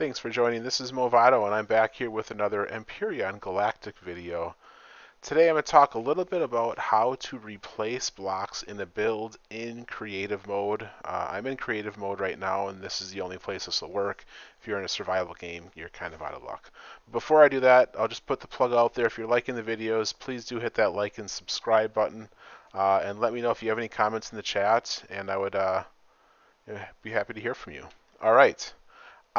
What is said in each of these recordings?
Thanks for joining. This is Movado, and I'm back here with another Empyrion Galactic video. Today I'm going to talk a little bit about how to replace blocks in a build in creative mode. Uh, I'm in creative mode right now, and this is the only place this will work. If you're in a survival game, you're kind of out of luck. Before I do that, I'll just put the plug out there. If you're liking the videos, please do hit that like and subscribe button, uh, and let me know if you have any comments in the chat, and I would uh, be happy to hear from you. All right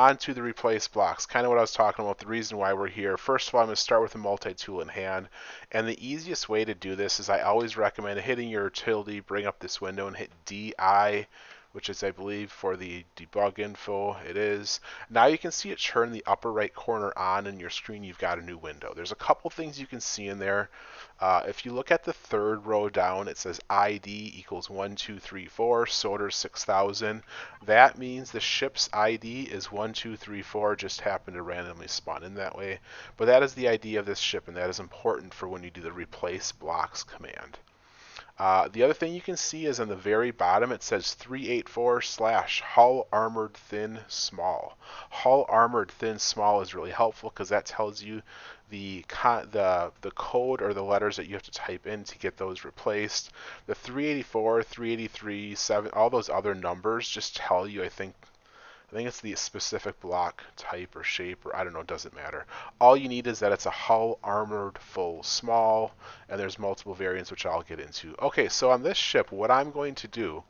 onto the replace blocks. Kind of what I was talking about, the reason why we're here. First of all, I'm going to start with a multi-tool in hand. And the easiest way to do this is I always recommend hitting your utility, bring up this window and hit DI which is I believe for the debug info it is. Now you can see it turn the upper right corner on in your screen you've got a new window. There's a couple things you can see in there. Uh, if you look at the third row down it says ID equals 1234 Soder 6000. That means the ship's ID is 1234 just happened to randomly spawn in that way. But that is the ID of this ship and that is important for when you do the replace blocks command. Uh, the other thing you can see is on the very bottom it says 384 slash hull armored thin small. Hull armored thin small is really helpful because that tells you the the the code or the letters that you have to type in to get those replaced. The 384, 383, 7, all those other numbers just tell you I think I think it's the specific block type or shape or I don't know, it doesn't matter. All you need is that it's a hull armored full small and there's multiple variants which I'll get into. Okay, so on this ship, what I'm going to do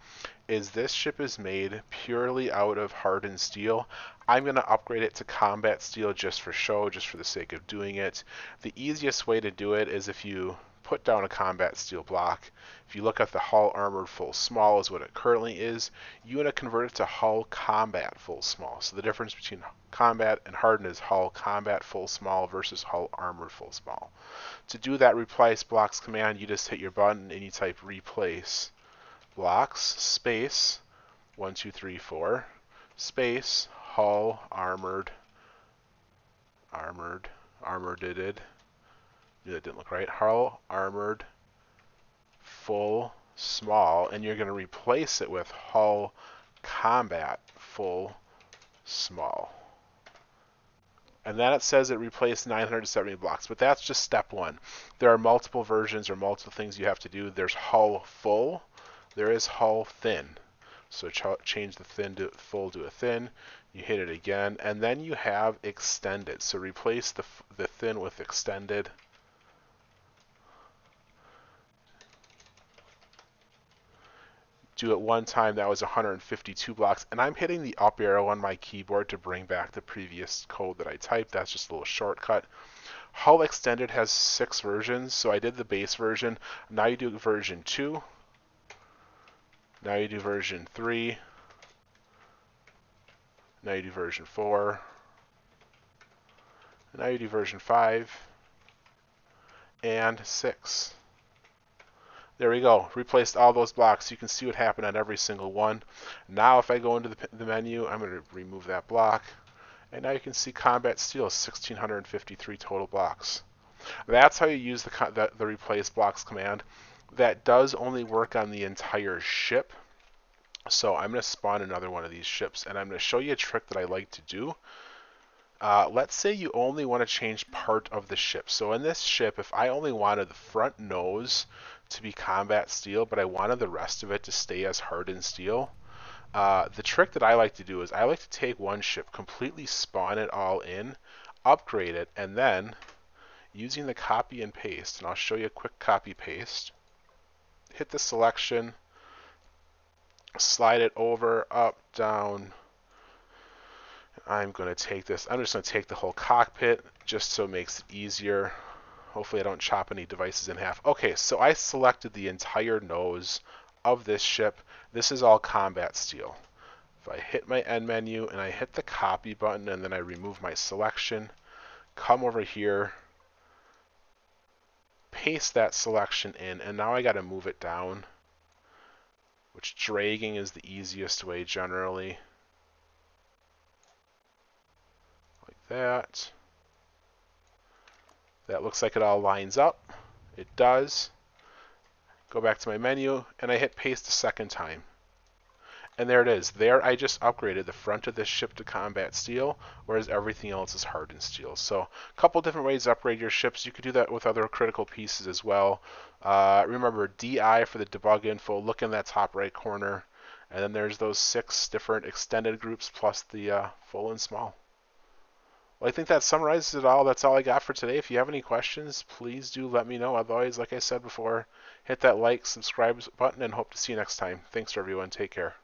is this ship is made purely out of hardened steel. I'm going to upgrade it to combat steel just for show, just for the sake of doing it. The easiest way to do it is if you put down a combat steel block. If you look at the hull armored full small is what it currently is, you want to convert it to hull combat full small. So the difference between combat and hardened is hull combat full small versus hull armored full small. To do that replace blocks command, you just hit your button and you type replace blocks space 1234 space hull armored armored armored that didn't look right. Hull armored full small, and you're going to replace it with hull combat full small. And then it says it replaced 970 blocks, but that's just step one. There are multiple versions or multiple things you have to do. There's hull full, there is hull thin. So ch change the thin to full to a thin. You hit it again, and then you have extended. So replace the, the thin with extended. Do it one time, that was 152 blocks. And I'm hitting the up arrow on my keyboard to bring back the previous code that I typed. That's just a little shortcut. Hull Extended has six versions, so I did the base version. Now you do version 2. Now you do version 3. Now you do version 4. Now you do version 5 and 6. There we go. Replaced all those blocks. You can see what happened on every single one. Now if I go into the, the menu, I'm going to remove that block. And now you can see Combat Steel, 1,653 total blocks. That's how you use the, the, the replace blocks command. That does only work on the entire ship. So I'm going to spawn another one of these ships, and I'm going to show you a trick that I like to do. Uh, let's say you only want to change part of the ship. So in this ship, if I only wanted the front nose to be combat steel, but I wanted the rest of it to stay as hardened steel. Uh, the trick that I like to do is I like to take one ship, completely spawn it all in, upgrade it, and then using the copy and paste, and I'll show you a quick copy paste, hit the selection, slide it over, up, down. I'm going to take this, I'm just going to take the whole cockpit just so it makes it easier. Hopefully I don't chop any devices in half. Okay, so I selected the entire nose of this ship. This is all combat steel. If I hit my end menu and I hit the copy button and then I remove my selection, come over here, paste that selection in, and now I got to move it down, which dragging is the easiest way generally. Like that. That looks like it all lines up. It does. Go back to my menu and I hit paste a second time. And there it is. There I just upgraded the front of this ship to combat steel, whereas everything else is hardened steel. So a couple different ways to upgrade your ships. You could do that with other critical pieces as well. Uh, remember DI for the debug info. Look in that top right corner. And then there's those six different extended groups plus the uh, full and small. Well, I think that summarizes it all. That's all I got for today. If you have any questions, please do let me know. Otherwise, like I said before, hit that like, subscribe button, and hope to see you next time. Thanks, everyone. Take care.